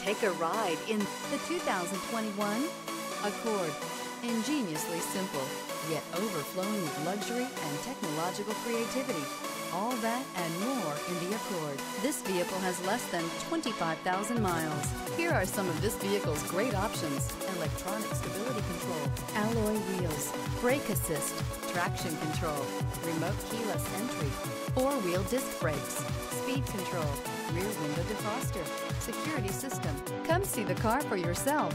Take a ride in the 2021 Accord. Ingeniously simple, yet overflowing with luxury and technological creativity. All that and more in the Accord. This vehicle has less than 25,000 miles. Here are some of this vehicle's great options. Electronic stability control, alloy wheels, brake assist, traction control, remote keyless entry, four-wheel disc brakes, speed control, rear window defroster, security system. Come see the car for yourself.